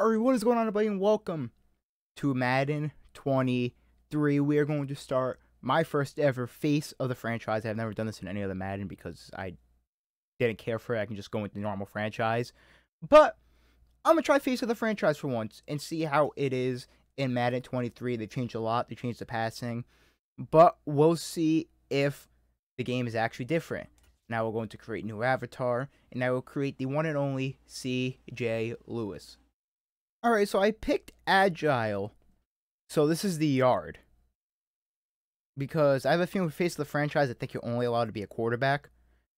Alright, what is going on everybody and welcome to Madden 23. We are going to start my first ever face of the franchise. I've never done this in any other Madden because I didn't care for it. I can just go with the normal franchise. But I'm going to try face of the franchise for once and see how it is in Madden 23. They changed a lot. They changed the passing. But we'll see if the game is actually different. Now we're going to create new avatar, and I will create the one and only CJ Lewis. Alright, so I picked Agile. So this is the yard. Because I have a feeling with Face of the franchise, I think you're only allowed to be a quarterback.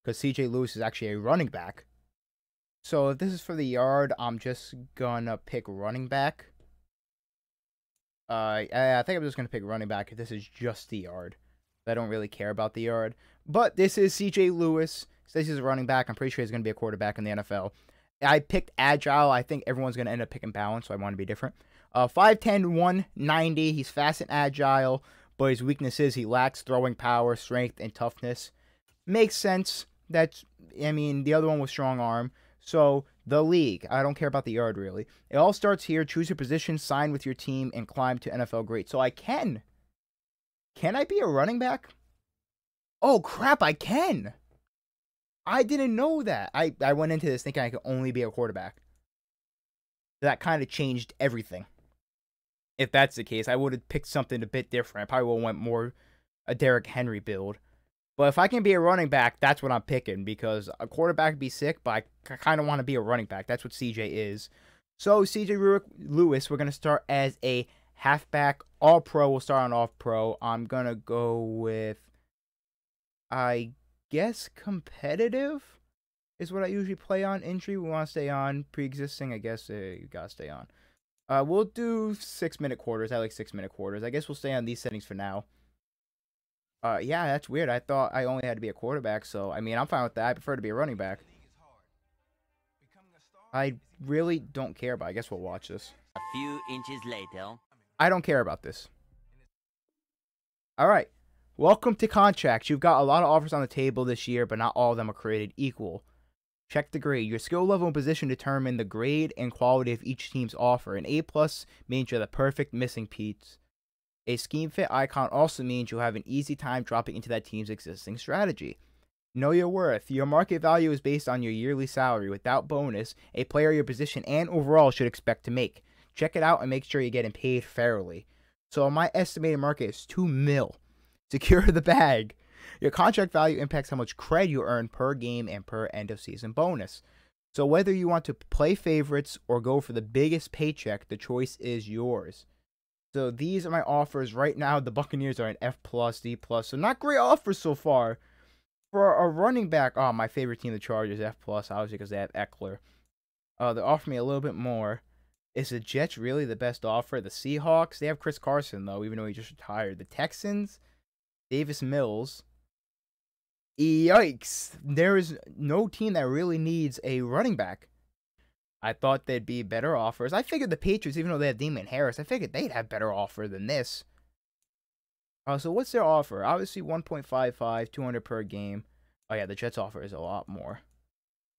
Because CJ Lewis is actually a running back. So if this is for the yard, I'm just gonna pick running back. Uh, I, I think I'm just gonna pick running back if this is just the yard. I don't really care about the yard. But this is CJ Lewis. So this is a running back. I'm pretty sure he's gonna be a quarterback in the NFL. I picked agile. I think everyone's going to end up picking balance, so I want to be different. Uh, 5'10, 190. He's fast and agile, but his weakness is he lacks throwing power, strength, and toughness. Makes sense. That's, I mean, the other one was strong arm. So, the league. I don't care about the yard, really. It all starts here. Choose your position, sign with your team, and climb to NFL great. So, I can. Can I be a running back? Oh, crap, I can. I didn't know that. I, I went into this thinking I could only be a quarterback. That kind of changed everything. If that's the case, I would have picked something a bit different. I probably would have went more a Derrick Henry build. But if I can be a running back, that's what I'm picking because a quarterback would be sick, but I kind of want to be a running back. That's what CJ is. So CJ Lewis, we're gonna start as a halfback. All pro. We'll start on off pro. I'm gonna go with. I guess competitive is what I usually play on. Entry, we want to stay on. Pre-existing, I guess uh, you gotta stay on. Uh, we'll do six minute quarters. I like six minute quarters. I guess we'll stay on these settings for now. Uh, yeah, that's weird. I thought I only had to be a quarterback, so I mean, I'm fine with that. I prefer to be a running back. I really don't care, but I guess we'll watch this. A few inches later. I don't care about this. All right. Welcome to contracts. You've got a lot of offers on the table this year, but not all of them are created equal. Check the grade. Your skill level and position determine the grade and quality of each team's offer. An A plus means you're the perfect missing piece. A scheme fit icon also means you'll have an easy time dropping into that team's existing strategy. Know your worth. Your market value is based on your yearly salary. Without bonus, a player your position and overall should expect to make. Check it out and make sure you're getting paid fairly. So my estimated market is 2 mil. Secure the bag. Your contract value impacts how much cred you earn per game and per end of season bonus. So whether you want to play favorites or go for the biggest paycheck, the choice is yours. So these are my offers right now. The Buccaneers are an F plus, D plus. So not great offers so far. For a running back, oh my favorite team, the Chargers, F plus, obviously because they have Ekeler. Uh, they offer me a little bit more. Is the Jets really the best offer? The Seahawks, they have Chris Carson though, even though he just retired. The Texans, Davis Mills. Yikes. There is no team that really needs a running back. I thought there'd be better offers. I figured the Patriots, even though they have Damien Harris, I figured they'd have better offer than this. Uh, so what's their offer? Obviously 1.55, 200 per game. Oh yeah, the Jets offer is a lot more.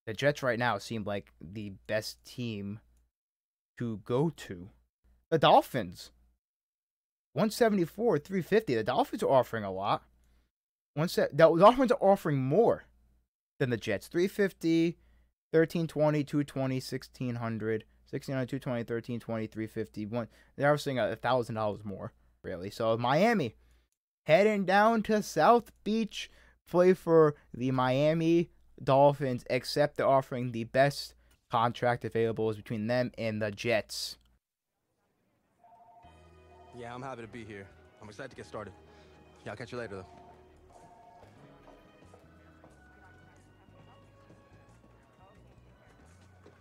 The Jets right now seem like the best team to go to. The Dolphins. 174, 350. The Dolphins are offering a lot. One set, the Dolphins are offering more than the Jets. 350, 1320, 220, 1600, 1600, 220, 1320, 350. One, they're offering a thousand dollars more, really. So Miami heading down to South Beach, play for the Miami Dolphins, except they're offering the best contract available is between them and the Jets. Yeah, I'm happy to be here. I'm excited to get started. Yeah, I'll catch you later, though.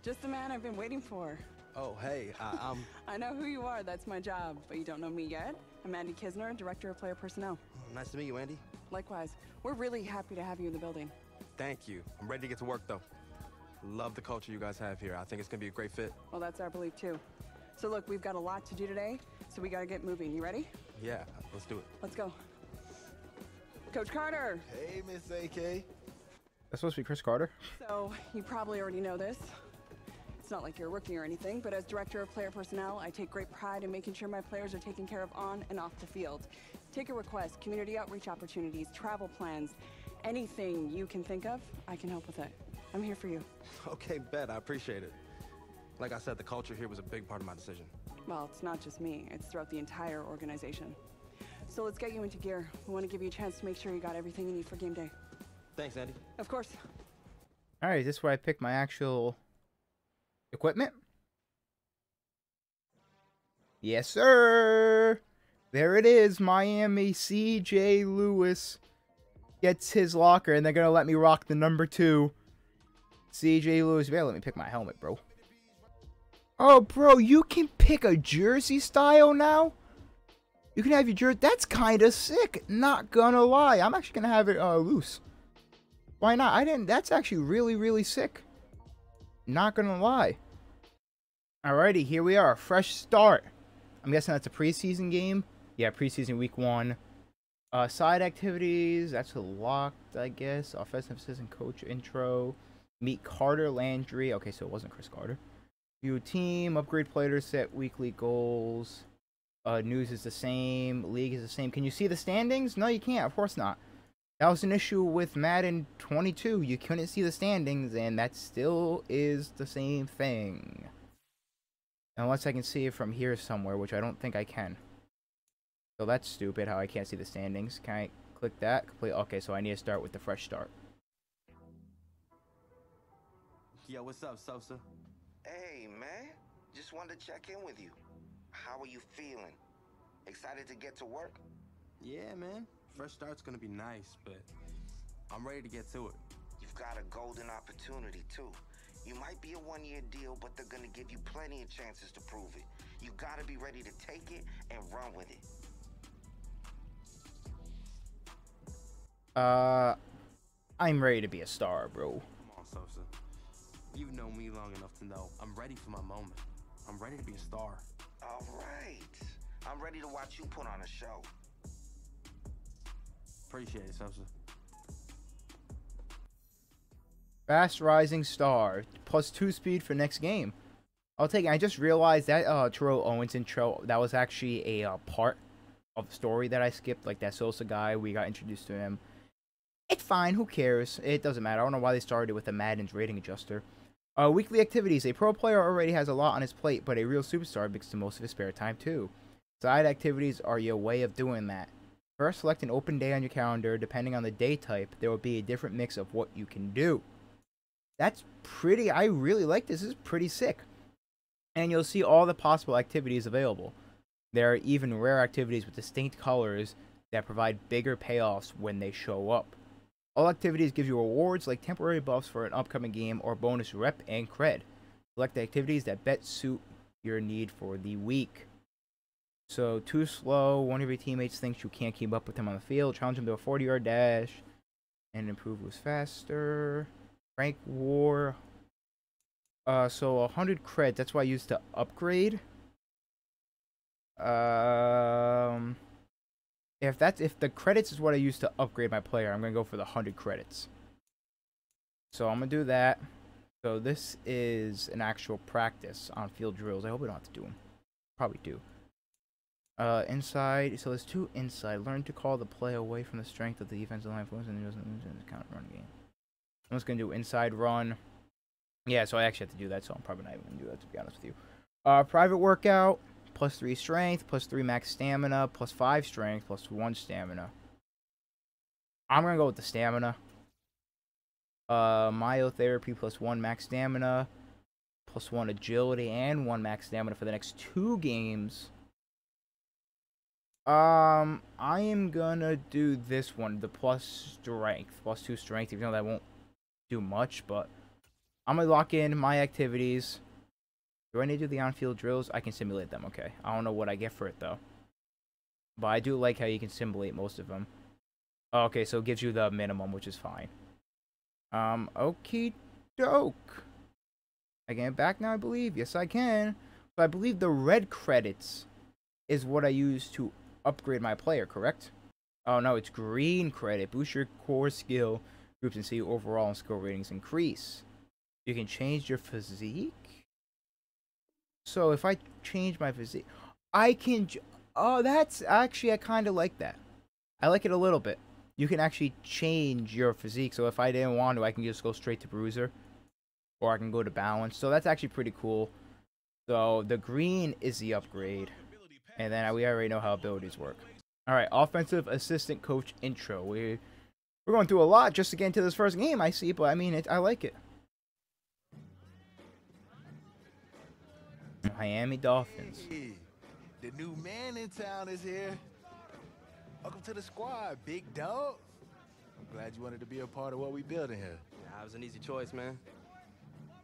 Just the man I've been waiting for. Oh, hey, I, I'm... I know who you are, that's my job, but you don't know me yet. I'm Andy Kisner, Director of Player Personnel. Mm, nice to meet you, Andy. Likewise. We're really happy to have you in the building. Thank you. I'm ready to get to work, though. Love the culture you guys have here. I think it's going to be a great fit. Well, that's our belief, too. So look, we've got a lot to do today, so we gotta get moving. You ready? Yeah, let's do it. Let's go. Coach Carter! Hey, Miss AK. That's supposed to be Chris Carter. So, you probably already know this. It's not like you're a rookie or anything, but as director of player personnel, I take great pride in making sure my players are taken care of on and off the field. Take a request, community outreach opportunities, travel plans, anything you can think of, I can help with it. I'm here for you. Okay, bet. I appreciate it. Like I said, the culture here was a big part of my decision. Well, it's not just me, it's throughout the entire organization. So let's get you into gear. We want to give you a chance to make sure you got everything you need for game day. Thanks, Andy. Of course. All right, this is where I pick my actual equipment. Yes, sir. There it is. Miami CJ Lewis gets his locker, and they're going to let me rock the number two. CJ Lewis. Yeah, let me pick my helmet, bro. Oh, bro, you can pick a jersey style now? You can have your jersey. That's kind of sick. Not gonna lie. I'm actually gonna have it uh, loose. Why not? I didn't. That's actually really, really sick. Not gonna lie. Alrighty, here we are. Fresh start. I'm guessing that's a preseason game. Yeah, preseason week one. Uh, side activities. That's locked, I guess. Offensive assistant coach intro. Meet Carter Landry. Okay, so it wasn't Chris Carter. View team. Upgrade players. Set weekly goals. Uh, news is the same. League is the same. Can you see the standings? No, you can't. Of course not. That was an issue with Madden 22. You couldn't see the standings, and that still is the same thing. Unless I can see it from here somewhere, which I don't think I can. So that's stupid how I can't see the standings. Can I click that? Complete. Okay, so I need to start with the fresh start. Yo, what's up, Sosa? Hey, man. Just wanted to check in with you. How are you feeling? Excited to get to work? Yeah, man. Fresh start's gonna be nice, but I'm ready to get to it. You've got a golden opportunity, too. You might be a one-year deal, but they're gonna give you plenty of chances to prove it. You gotta be ready to take it and run with it. Uh, I'm ready to be a star, bro. Come on, Sosa. You've known me long enough to know I'm ready for my moment. I'm ready to be a star. All right. I'm ready to watch you put on a show. Appreciate it, Sosa. Fast rising star. Plus two speed for next game. I'll take it. I just realized that uh Terrell Owens intro that was actually a uh, part of the story that I skipped. Like that Sosa guy, we got introduced to him. It's fine. Who cares? It doesn't matter. I don't know why they started with a Madden's rating adjuster. Uh, weekly activities. A pro player already has a lot on his plate, but a real superstar makes the most of his spare time too. Side activities are your way of doing that. First, select an open day on your calendar. Depending on the day type, there will be a different mix of what you can do. That's pretty. I really like this. This is pretty sick. And you'll see all the possible activities available. There are even rare activities with distinct colors that provide bigger payoffs when they show up. All activities give you rewards like temporary buffs for an upcoming game or bonus rep and cred. Select activities that best suit your need for the week. So, too slow, one of your teammates thinks you can't keep up with him on the field, challenge him to a 40 yard dash, and improve was faster. Rank war. Uh, so 100 cred, that's what I used to upgrade. Um, if that's if the credits is what I use to upgrade my player, I'm gonna go for the 100 credits. So I'm gonna do that. So this is an actual practice on field drills. I hope we don't have to do them. Probably do. Uh, inside. So there's two inside. Learn to call the play away from the strength of the defensive line and doesn't count run game. I'm just gonna do inside run. Yeah, so I actually have to do that, so I'm probably not even gonna do that to be honest with you. Uh, private workout plus three strength, plus three max stamina, plus five strength, plus one stamina. I'm gonna go with the stamina. Uh, myotherapy plus one max stamina, plus one agility, and one max stamina for the next two games. Um, I am gonna do this one, the plus strength, plus two strength, even though that won't do much, but I'm gonna lock in my activities. Do I need to do the on-field drills? I can simulate them, okay. I don't know what I get for it, though. But I do like how you can simulate most of them. Okay, so it gives you the minimum, which is fine. Um, okie doke. I can get back now, I believe. Yes, I can. But I believe the red credits is what I use to upgrade my player, correct? Oh, no, it's green credit. Boost your core skill groups and see overall and skill ratings increase. You can change your physique So if I change my physique, I can. Oh, that's actually I kind of like that. I like it a little bit. You can actually change your physique. So if I didn't want to, I can just go straight to bruiser, or I can go to balance. So that's actually pretty cool. So the green is the upgrade, and then we already know how abilities work. All right, offensive assistant coach intro. We we're going through a lot just to get into this first game. I see, but I mean, it, I like it. Miami Dolphins. Hey, the new man in town is here. Welcome to the squad, big dog. I'm glad you wanted to be a part of what we building here. Yeah, it was an easy choice, man.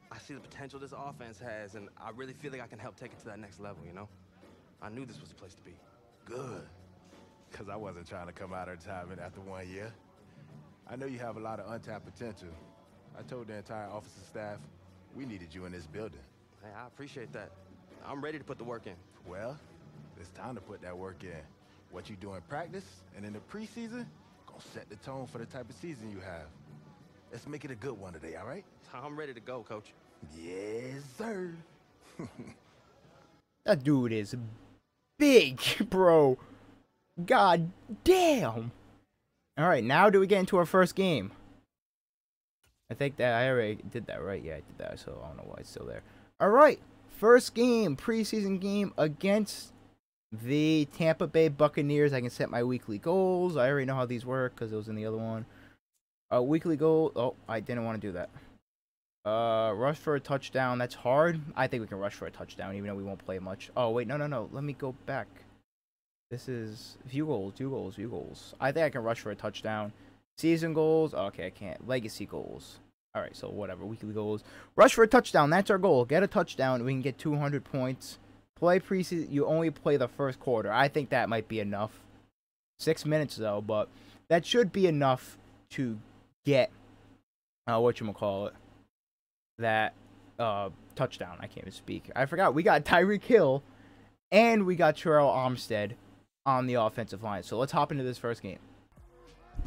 I see the potential this offense has, and I really feel like I can help take it to that next level, you know? I knew this was the place to be. Good. Because I wasn't trying to come out of retirement after one year. I know you have a lot of untapped potential. I told the entire office and staff we needed you in this building. Hey, I appreciate that. I'm ready to put the work in. Well, it's time to put that work in. What you do in practice and in the preseason gonna set the tone for the type of season you have. Let's make it a good one today, all right? I'm ready to go, coach. Yes, sir. That dude is big, bro. God damn. All right, now do we get into our first game? I think that I already did that, right? Yeah, I did that, so I don't know why it's still there. All right, first game, preseason game against the Tampa Bay Buccaneers. I can set my weekly goals. I already know how these work because it was in the other one. Uh, weekly goal. Oh, I didn't want to do that. Uh, rush for a touchdown. That's hard. I think we can rush for a touchdown, even though we won't play much. Oh wait, no, no, no. Let me go back. This is view goals, view goals, view goals. I think I can rush for a touchdown. Season goals. Okay, I can't. Legacy goals. All right, so whatever. Weekly goals. Rush for a touchdown. That's our goal. Get a touchdown. We can get 200 points. Play preseason. You only play the first quarter. I think that might be enough. Six minutes though, but that should be enough to get uh, what you call it that uh touchdown. I can't even speak. I forgot we got Tyreek Hill and we got Terrell Armstead on the offensive line. So let's hop into this first game.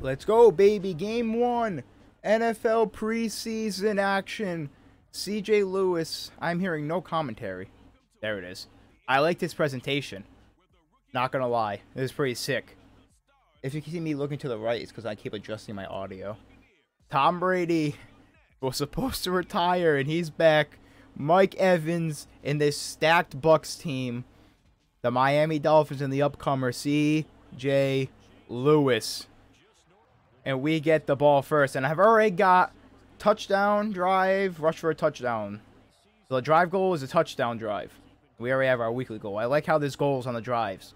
Let's go, baby. Game one. NFL preseason action. CJ Lewis. I'm hearing no commentary. There it is. I like this presentation. Not gonna lie. it was pretty sick. If you can see me looking to the right, it's because I keep adjusting my audio. Tom Brady was supposed to retire and he's back. Mike Evans in this stacked Bucks team. The Miami Dolphins and the upcomer C.J. Lewis. And we get the ball first. And I've already got touchdown, drive, rush for a touchdown. So the drive goal is a touchdown drive. We already have our weekly goal. I like how this goal is on the drives.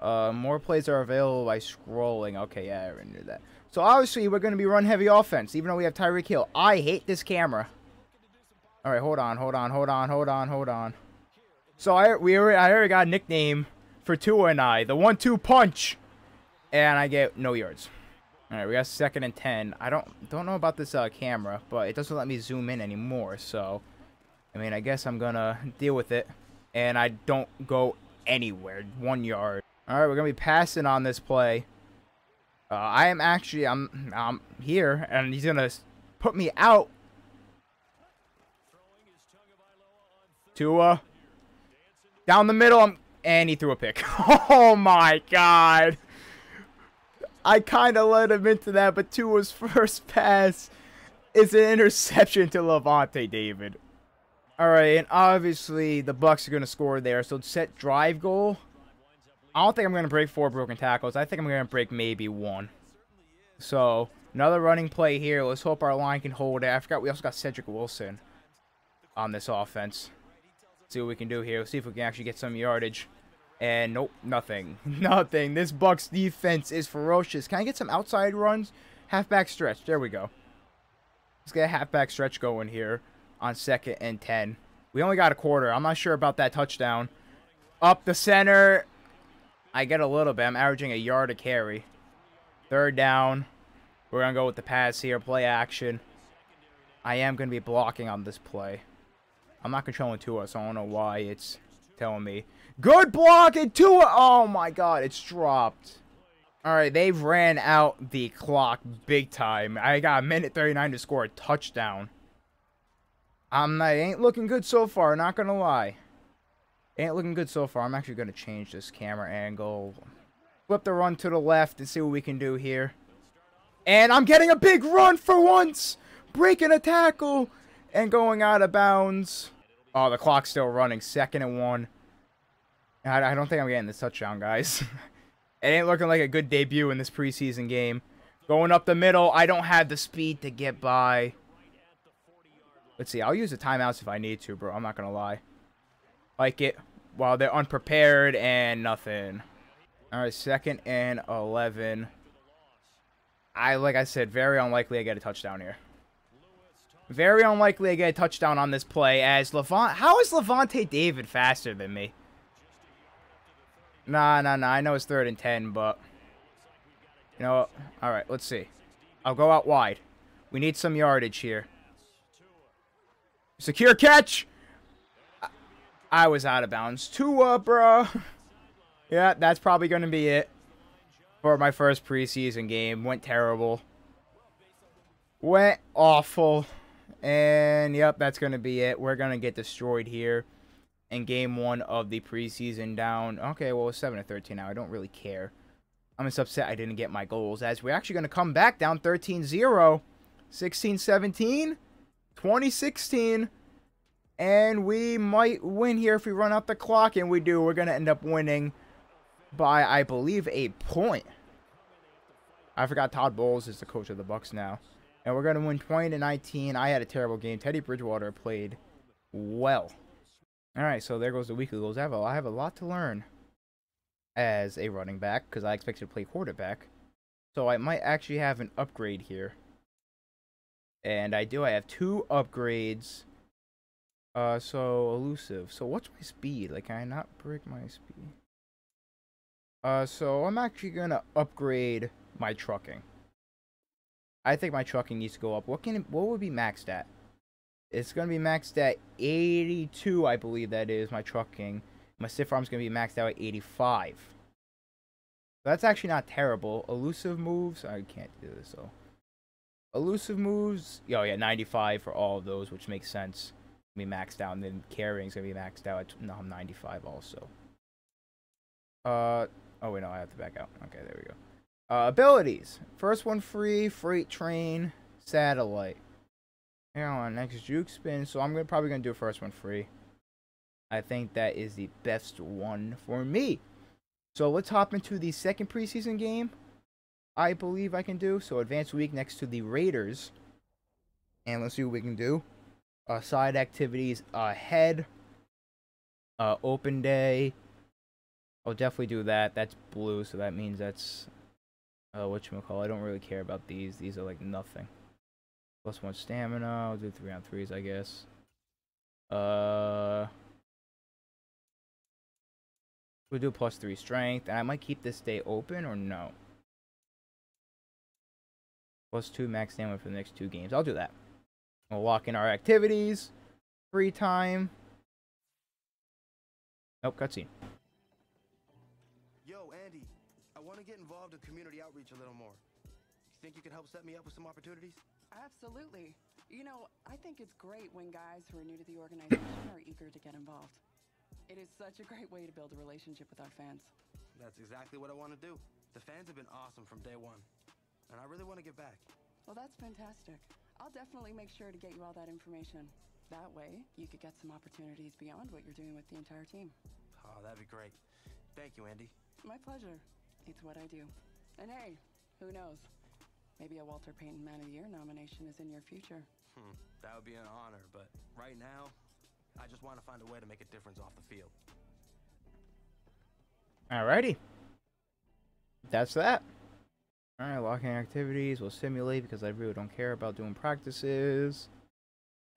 Uh, more plays are available by scrolling. Okay, yeah, I already knew that. So obviously we're going to be run heavy offense, even though we have Tyreek Hill. I hate this camera. All right, hold on, hold on, hold on, hold on, hold on. So I we already, I already got a nickname for Tua and I, the one-two punch, and I get no yards. All right, we got second and ten. I don't don't know about this uh, camera, but it doesn't let me zoom in anymore. So, I mean, I guess I'm gonna deal with it, and I don't go anywhere. One yard. All right, we're gonna be passing on this play. Uh, I am actually I'm I'm here, and he's gonna put me out. Tua down the middle, I'm, and he threw a pick. oh my god! I kind of let him into that, but Tua's first pass is an interception to Lavonte David. All right, and obviously the Bucks are gonna score there, so set drive goal. I don't think I'm gonna break four broken tackles. I think I'm gonna break maybe one. So another running play here. Let's hope our line can hold it. I forgot we also got Cedric Wilson on this offense. See what we can do here. See if we can actually get some yardage. And nope, nothing. nothing. This Bucks defense is ferocious. Can I get some outside runs? Halfback stretch. There we go. Let's get a halfback stretch going here on second and 10. We only got a quarter. I'm not sure about that touchdown. Up the center. I get a little bit. I'm averaging a yard a carry. Third down. We're going to go with the pass here. Play action. I am going to be blocking on this play. I'm not controlling Tua, so I don't know why it's telling me. Good block and Tua. Oh my god, it's dropped. Alright, they've ran out the clock big time. I got a minute 39 to score a touchdown. I'm not, ain't looking good so far, not gonna lie. Ain't looking good so far. I'm actually gonna change this camera angle. Flip the run to the left and see what we can do here. And I'm getting a big run for once! Breaking a tackle and going out of bounds. Oh, the clock's still running. Second and one. I, I don't think I'm getting this touchdown, guys. it ain't looking like a good debut in this preseason game. Going up the middle. I don't have the speed to get by. Let's see. I'll use the timeouts if I need to, bro. I'm not going to lie. Like it while they're unprepared and nothing. All right, second and 11. I, like I said, very unlikely I get a touchdown here. Very unlikely I get a touchdown on this play as Levant. How is Lavonte David faster than me? Nah, nah, nah. I know it's third and 10, but... You know what? All right, let's see. I'll go out wide. We need some yardage here. Secure catch! I was out of bounds. Tua, bro. yeah, that's probably going to be it for my first preseason game. Went terrible. Went awful. And, yep, that's going to be it. We're going to get destroyed here in game one of the preseason down. Okay, well, 7 to 13 now. I don't really care. I'm just upset I didn't get my goals as we're actually going to come back down 13-0. 16-17. 2016. And we might win here if we run out the clock. And we do. We're going to end up winning by, I believe, a point. I forgot Todd Bowles is the coach of the Bucks now. And we're going to win 20 to 19. I had a terrible game. Teddy Bridgewater played well. All right, so there goes the weekly goals. I have have a lot to learn as a running back because I expected to play quarterback. So I might actually have an upgrade here. And I do. I have two upgrades. Uh, so elusive. So what's my speed? Like, can I not break my speed? Uh, so I'm actually gonna upgrade my trucking. I think my trucking needs to go up. What can it, what would be maxed at? It's gonna be maxed at 82, I believe that is my trucking. My stiff arm's gonna be maxed out at 85. That's actually not terrible. Elusive moves, I can't do this though. Elusive moves, oh yeah, 95 for all of those, which makes sense. Be maxed out, and then carrying's gonna be maxed out at no, 95 also. Uh, oh wait, no, I have to back out. Okay, there we go. Uh, abilities. First one free, freight train, satellite. Here on next juke spin, so I'm gonna probably gonna do first one free. I think that is the best one for me. So let's hop into the second preseason game. I believe I can do so. Advanced week next to the Raiders, and let's see what we can do. Uh, side activities ahead. Uh, open day. I'll definitely do that. That's blue, so that means that's uh, what you call. I don't really care about these. These are like nothing. Plus one stamina. I'll do three on threes, I guess. Uh, we'll do plus three strength, and I might keep this day open or no. Plus two max stamina for the next two games. I'll do that. We'll lock in our activities. Free time. Nope, cutscene. Yo, Andy, I want to get involved in community outreach a little more. You think you can help set me up with some opportunities? Absolutely. You know, I think it's great when guys who are new to the organization are eager to get involved. It is such a great way to build a relationship with our fans. That's exactly what I want to do. The fans have been awesome from day one, and I really want to get back. Well, that's fantastic. I'll definitely make sure to get you all that information. That way, you could get some opportunities beyond what you're doing with the entire team. Oh, that'd be great. Thank you, Andy. My pleasure. It's what I do. And hey, who knows? Maybe a Walter Payton Man of the Year nomination is in your future. Hmm, that would be an honor, but right now, I just want to find a way to make a difference off the field. Alrighty. That's that. Alright, locking activities. We'll simulate because I really don't care about doing practices.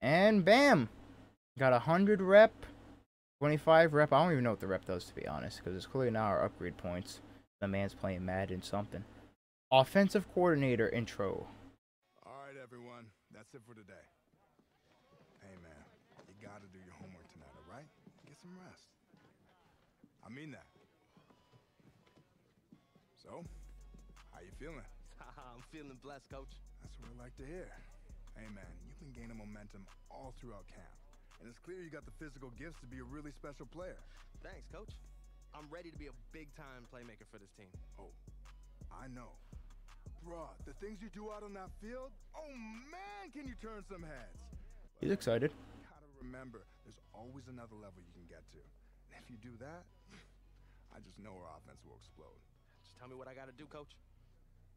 And bam! Got a 100 rep, 25 rep. I don't even know what the rep does, to be honest, because it's clearly not our upgrade points. The man's playing Madden something. Offensive coordinator intro. All right, everyone. That's it for today. Hey, man, you gotta do your homework tonight, all right? Get some rest. I mean that. So, how you feeling? I'm feeling blessed, coach. That's what I like to hear. Hey man, you've been gaining momentum all throughout camp. And it's clear you got the physical gifts to be a really special player. Thanks, coach. I'm ready to be a big-time playmaker for this team. Oh, I know. Bruh, the things you do out on that field, oh man, can you turn some heads. He's excited. You gotta remember, there's always another level you can get to. And if you do that, I just know our offense will explode. Just tell me what I gotta do, coach.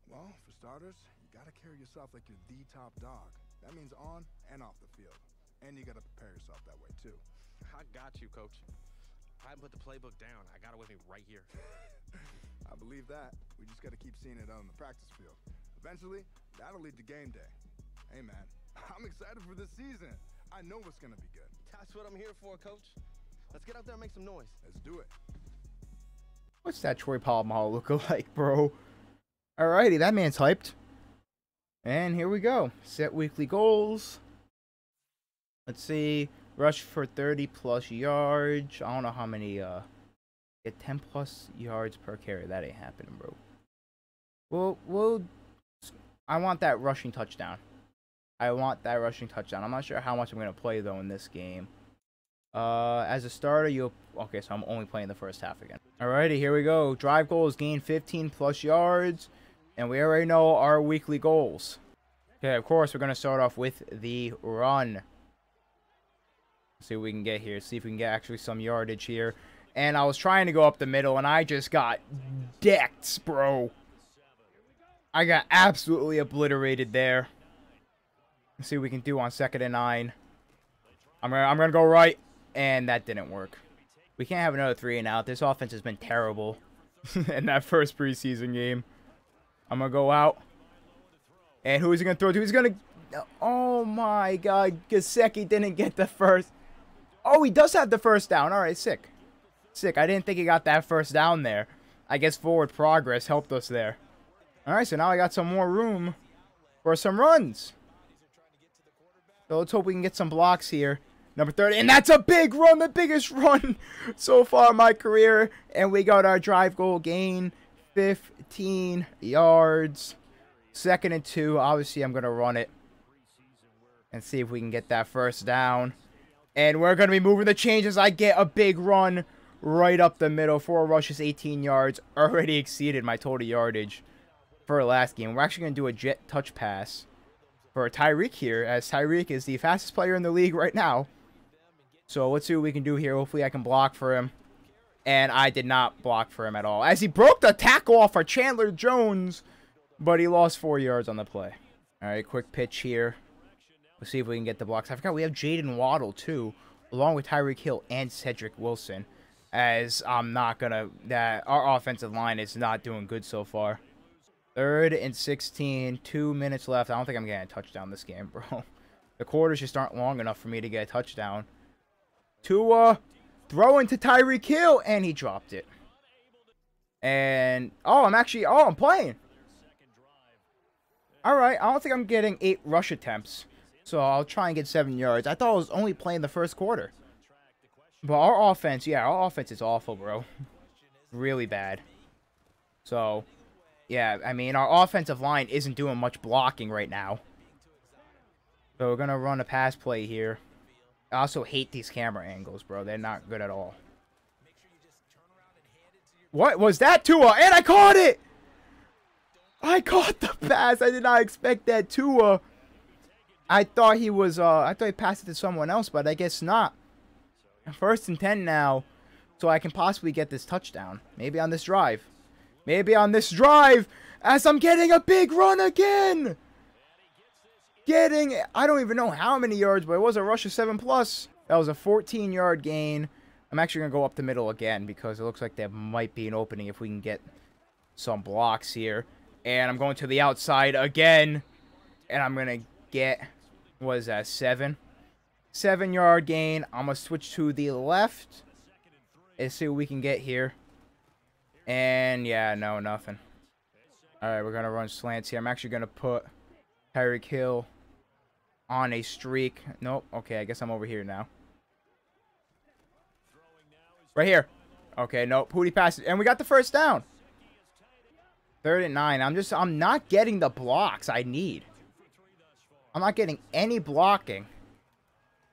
Well, for starters, you gotta carry yourself like you're the top dog. That means on and off the field. And you gotta prepare yourself that way too. I got you, coach. I haven't put the playbook down. I got it with me right here. I believe that. We just gotta keep seeing it on the practice field. Eventually, that'll lead to game day. Hey man, I'm excited for this season. I know it's gonna be good. That's what I'm here for, coach. Let's get out there and make some noise. Let's do it. What's that Troy Polamalu look like, bro? Alrighty, that man's hyped. And here we go. Set weekly goals. Let's see. Rush for 30 plus yards. I don't know how many, uh, get 10 plus yards per carry. That ain't happening, bro. Well, well, I want that rushing touchdown. I want that rushing touchdown. I'm not sure how much I'm going to play, though, in this game. Uh, as a starter, you'll... Okay, so I'm only playing the first half again. Alrighty, here we go. Drive goals, gain 15 plus yards. And we already know our weekly goals. Okay, of course, we're going to start off with the run. See what we can get here. See if we can get actually some yardage here. And I was trying to go up the middle, and I just got decked, bro. I got absolutely obliterated there. Let's see what we can do on second and nine. I'm gonna, I'm gonna go right, and that didn't work. We can't have another three and out. This offense has been terrible in that first preseason game. I'm gonna go out. And who is he gonna throw to? He's gonna. Oh my God! Gesicki didn't get the first. Oh, he does have the first down. All right, sick, sick. I didn't think he got that first down there. I guess forward progress helped us there. All right, so now I got some more room for some runs. So let's hope we can get some blocks here. Number 30, and that's a big run, the biggest run so far in my career. And we got our drive goal gain, 15 yards. Second and two, obviously I'm going to run it and see if we can get that first down. And we're going to be moving the changes. I get a big run right up the middle. Four rushes, 18 yards. Already exceeded my total yardage for last game. We're actually going to do a jet touch pass for Tyreek here, as Tyreek is the fastest player in the league right now. So let's see what we can do here. Hopefully I can block for him. And I did not block for him at all. As he broke the tackle off for Chandler Jones. But he lost four yards on the play. All right, quick pitch here. Let's see if we can get the blocks. I forgot we have Jaylen Waddle, too. Along with Tyreek Hill and Cedric Wilson. As I'm not to... that Our offensive line is not doing good so far. Third and 16. Two minutes left. I don't think I'm getting a touchdown this game, bro. The quarters just aren't long enough for me to get a touchdown. Tua throwing to Tyreek Hill, and he dropped it. And, oh, I'm actually, oh, I'm playing. All right, I don't think I'm getting eight rush attempts. So I'll try and get seven yards. I thought I was only playing the first quarter. But our offense, yeah, our offense is awful, bro. really bad. So, yeah, I mean, our offensive line isn't doing much blocking right now. So we're going to run a pass play here. I also hate these camera angles, bro. They're not good at all. What was that, Tua? And I caught it! I caught the pass. I did not expect that Tua. I thought he was, uh, I thought he passed it to someone else, but I guess not. First and 10 now, so I can possibly get this touchdown. Maybe on this drive. Maybe on this drive, as I'm getting a big run again. Getting, I don't even know how many yards, but it was a rush of 7 plus. That was a 14-yard gain. I'm actually going to go up the middle again because it looks like there might be an opening if we can get some blocks here. And I'm going to the outside again. And I'm going to get, what is that, 7? 7-yard gain. I'm going to switch to the left. Let's see what we can get here. And, yeah, no, nothing. Alright, we're going to run slants here. I'm actually going to put Tyreek Hill on a streak. Nope. Okay, I guess I'm over here now. Right here. Okay, nope. Pooty passes. And we got the first down. Third and nine. I'm just, I'm not getting the blocks I need. I'm not getting any blocking.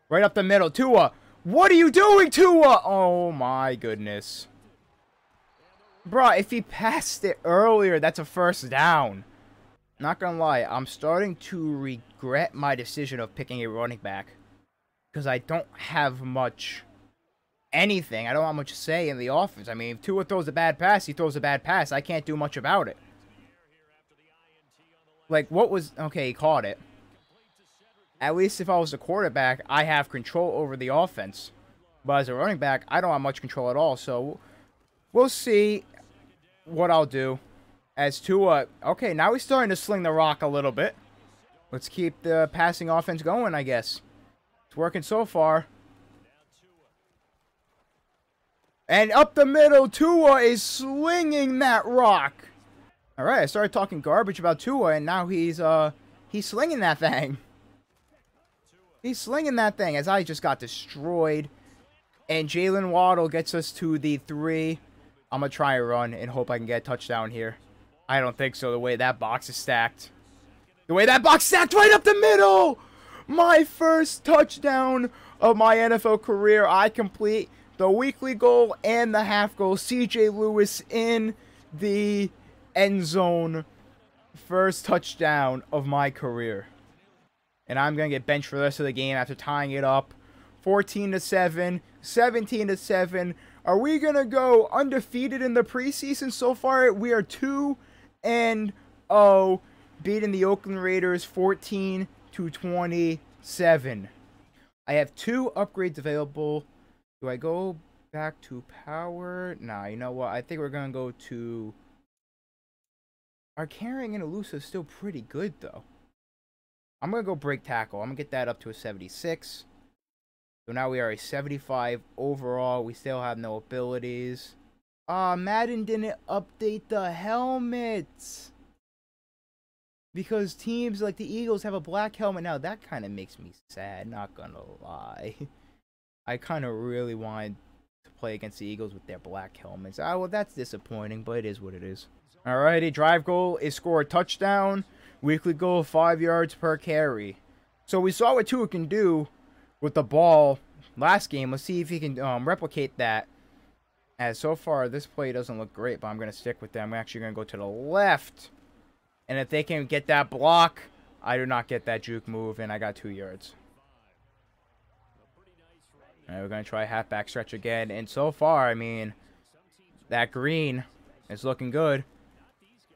Right up the middle. Tua. What are you doing, Tua? Oh, my goodness. Bro, if he passed it earlier, that's a first down. Not gonna lie, I'm starting to regret my decision of picking a running back. Because I don't have much anything. I don't have much to say in the offense. I mean, if Tua throws a bad pass, he throws a bad pass. I can't do much about it. Like, what was... Okay, he caught it. At least if I was a quarterback, I have control over the offense. But as a running back, I don't have much control at all. So, we'll see what I'll do. As Tua... Okay, now he's starting to sling the rock a little bit. Let's keep the passing offense going, I guess. It's working so far. And up the middle, Tua is slinging that rock. All right, I started talking garbage about Tua, and now he's uh he's slinging that thing. He's slinging that thing as I just got destroyed. And Jaylen Waddle gets us to the three. I'm gonna try a run and hope I can get a touchdown here. I don't think so. The way that box is stacked, the way that box stacked right up the middle. My first touchdown of my NFL career. I complete the weekly goal and the half goal. CJ Lewis in the end zone. First touchdown of my career. And I'm going to get benched for the rest of the game after tying it up. 14 to 7, 17 to 7. Are we going to go undefeated in the preseason so far? We are 2 and 0 beating the Oakland Raiders 14 to 27. I have two upgrades available do I go back to power? Nah, you know what? I think we're going to go to... Our carrying and elusive is still pretty good, though. I'm going to go break tackle. I'm going to get that up to a 76. So now we are a 75 overall. We still have no abilities. Ah, uh, Madden didn't update the helmets. Because teams like the Eagles have a black helmet now. That kind of makes me sad, not gonna lie. I kind of really wanted to play against the Eagles with their black helmets. Ah, well, that's disappointing, but it is what it is. Alrighty, drive goal is score a touchdown. Weekly goal, five yards per carry. So we saw what Tua can do with the ball last game. Let's see if he can um, replicate that. As so far, this play doesn't look great, but I'm going to stick with them. I'm actually going to go to the left. And if they can get that block, I do not get that juke move, and I got two yards. And we're going to try halfback stretch again. And so far, I mean, that green is looking good.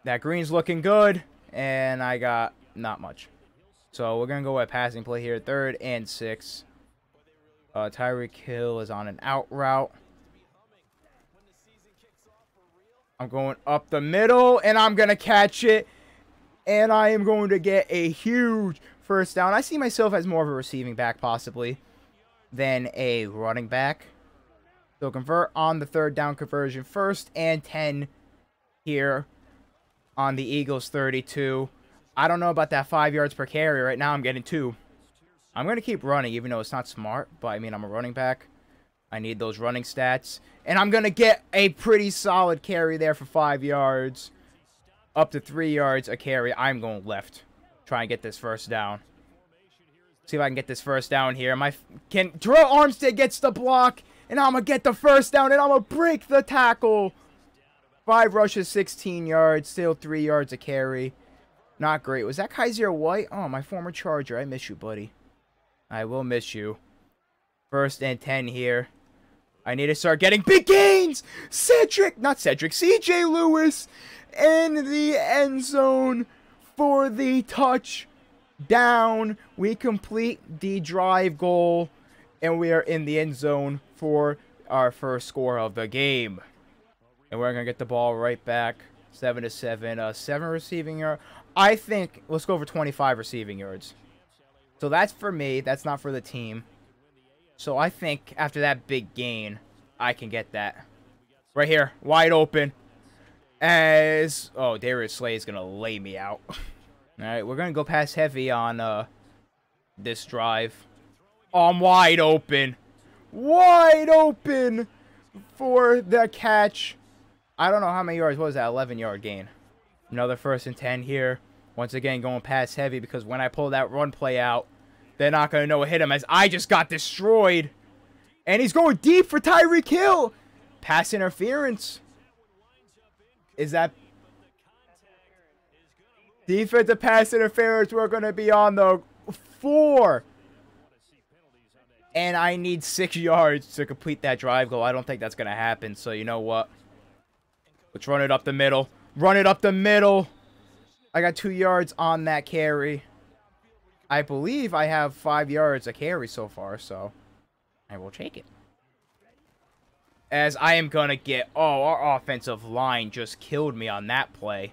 That green's looking good. And I got not much. So we're going to go with passing play here. Third and six. Uh, Tyreek Hill is on an out route. I'm going up the middle, and I'm going to catch it. And I am going to get a huge first down. I see myself as more of a receiving back, possibly than a running back. So convert on the third down conversion first and 10 here on the Eagles 32. I don't know about that five yards per carry. Right now I'm getting two. I'm going to keep running even though it's not smart. But I mean, I'm a running back. I need those running stats. And I'm going to get a pretty solid carry there for five yards. Up to three yards a carry. I'm going left. Try and get this first down. See if I can get this first down here. My can Terrell Armstead gets the block, and I'm gonna get the first down, and I'm gonna break the tackle. Five rushes, 16 yards, still three yards a carry. Not great. Was that Kyzir White? Oh, my former Charger. I miss you, buddy. I will miss you. First and 10 here. I need to start getting big gains. Cedric, not Cedric, CJ Lewis in the end zone for the touch down. We complete the drive goal, and we are in the end zone for our first score of the game. And we're to get the ball right back. 7 to 7. Uh, 7 receiving yard. I think let's go for 25 receiving yards. So that's for me. That's not for the team. So I think after that big gain, I can get that. Right here. Wide open. As... Oh, Darius Slay is to lay me out. Alright, we're going to go past heavy on uh, this drive. Oh, I'm wide open. Wide open for the catch. I don't know how many yards was that. 11 yard gain. Another first and 10 here Once again, going past heavy because when I pull that run play out, they're not going to know what hit him as I just got destroyed. And he's going deep for Tyreek Hill. Pass interference. Is that defensive pass interference? We're going to be on the four. And I need six yards to complete that drive goal. I don't think that's going to happen. So you know what? Let's run it up the middle. Run it up the middle. I got two yards on that carry. I believe I have five yards a carry so far, so I will take it. As I am going to get... Oh, our offensive line just killed me on that play.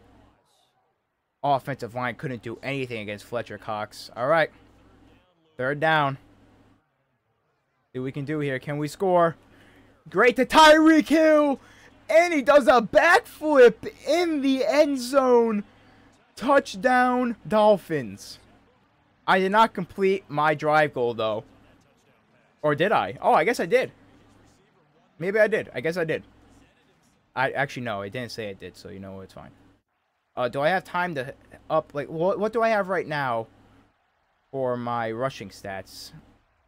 Offensive line couldn't do anything against Fletcher Cox. All right. Third down. See what we can do here. Can we score? Great to Tyreek Hill. And he does a backflip in the end zone. Touchdown, Dolphins. I did not complete my drive goal, though. Or did I? Oh, I guess I did. Maybe I did. I guess I did. I actually, no, I didn't say I did, so you know it's fine. Uh, do I have time to up, like, what, what do I have right now for my rushing stats?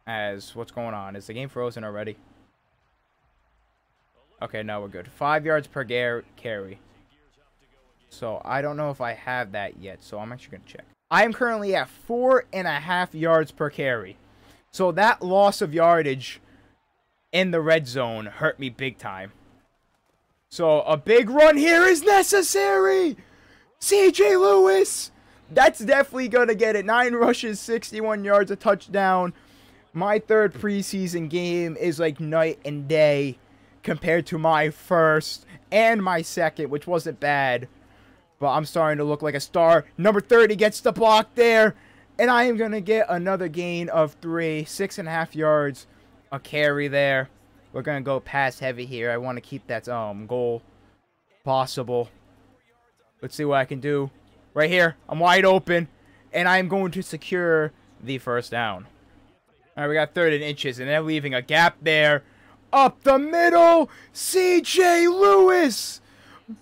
As, what's going on? Is the game frozen already? Okay, now we're good. Five yards per carry. So, I don't know if I have that yet, so I'm actually going to check. I am currently at four and a half yards per carry. So, that loss of yardage in the red zone hurt me big time. So, a big run here is necessary! CJ Lewis! That's definitely going to get it. Nine rushes, 61 yards, a touchdown. My third preseason game is like night and day compared to my first and my second, which wasn't bad. But I'm starting to look like a star. Number 30 gets the block there. And I am going to get another gain of three, six and a half yards, a carry there. We're going to go pass heavy here. I want to keep that um goal possible. Let's see what I can do. Right here. I'm wide open. And I'm going to secure the first down. All right, we got third and inches, and they're leaving a gap there. Up the middle, C.J. Lewis.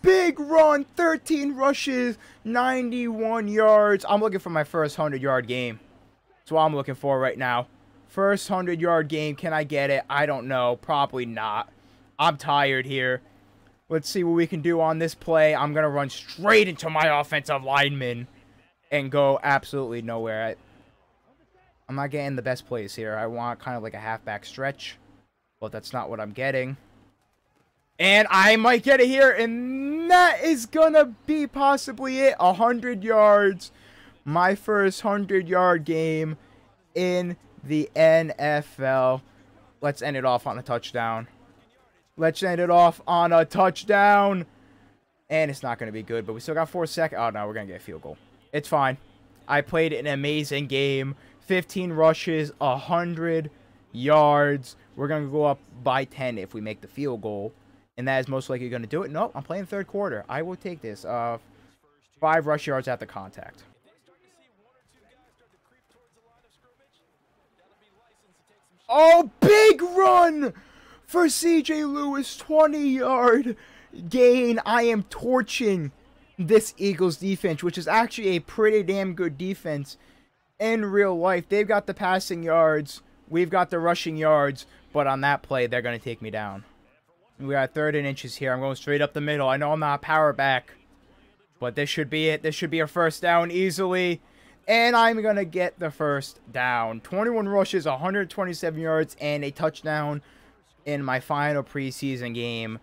Big run, 13 rushes, 91 yards. I'm looking for my first 100-yard game. That's what I'm looking for right now. First 100-yard game, can I get it? I don't know. Probably not. I'm tired here. Let's see what we can do on this play. I'm going to run straight into my offensive lineman and go absolutely nowhere. I, I'm not getting the best plays here. I want kind of like a halfback stretch, but that's not what I'm getting. And I might get it here, and that is going to be possibly it. 100 yards. My first 100-yard game in the NFL. Let's end it off on a touchdown. Let's end it off on a touchdown. And it's not going to be good, but we still got four seconds. Oh, no, we're going to get a field goal. It's fine. I played an amazing game. 15 rushes, 100 yards. We're going to go up by 10 if we make the field goal. And that is most likely going to do it. No, I'm playing third quarter. I will take this. Uh, five rush yards at the contact. Oh, big run! for CJ Lewis, 20 yard gain. I am torching this Eagles defense, which is actually a pretty damn good defense in real life. They've got the passing yards, we've got the rushing yards, but on that play, they're going to take me down. We got third and inches here. I'm going straight up the middle. I know I'm not a power back, but this should be it. This should be a first down easily. And I'm going to get the first down. 21 rushes, 127 yards, and a touchdown in my final preseason game,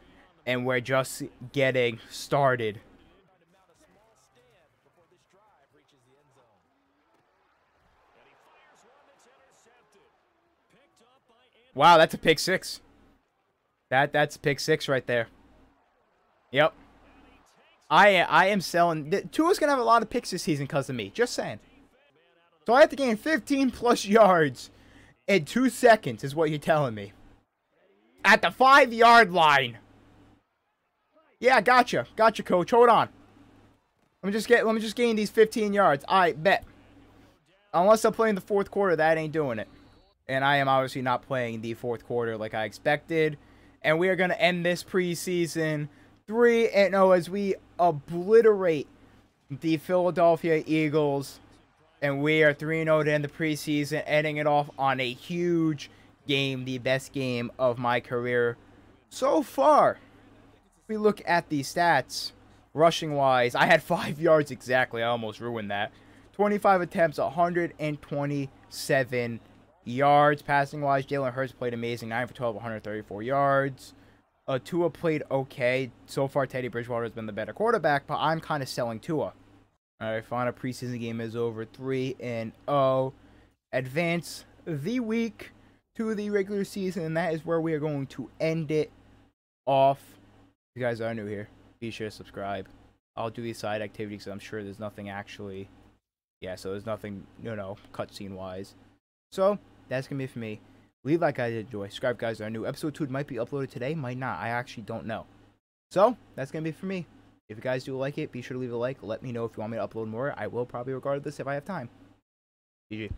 and we're just getting started. Wow, that's a pick six. That that's a pick six right there. Yep. I I am selling. Tua's gonna have a lot of picks this season because of me. Just saying. So I have to gain 15 plus yards in two seconds, is what you're telling me at the five yard line. Yeah, gotcha. Gotcha, coach. Hold on. Let me just get let me just gain these 15 yards. I bet. Unless I'm playing the fourth quarter, that ain't doing it. And I am obviously not playing the fourth quarter like I expected. And we are gonna end this preseason 3 and 0 as we obliterate the Philadelphia Eagles, and we are 3 0 to end the preseason, ending it off on a huge game, the best game of my career so far. If we look at the stats, rushing wise, I had five yards exactly. I almost ruined that. 25 attempts, 127 yards. Passing wise, Jalen Hurts played amazing. 9 for 12, 134 yards. Uh, Tua played okay. So far, Teddy Bridgewater has been the better quarterback, but I'm kind of selling Tua. All right, final preseason game is over. 3 and 0. Advance the week to the regular season, and that is where we are going to end it off. If you guys are new here, be sure to subscribe. I'll do these side activities. I'm sure there's nothing actually. Yeah, so there's nothing, you know, cutscene wise. So that's gonna be it for me. Leave like guys enjoy. Subscribe guys Our new. Episode two might be uploaded today, might not. I actually don't know. So that's gonna be it for me. If you guys do like it, be sure to leave a like. Let me know if you want me to upload more. I will probably regard this if I have time. GG.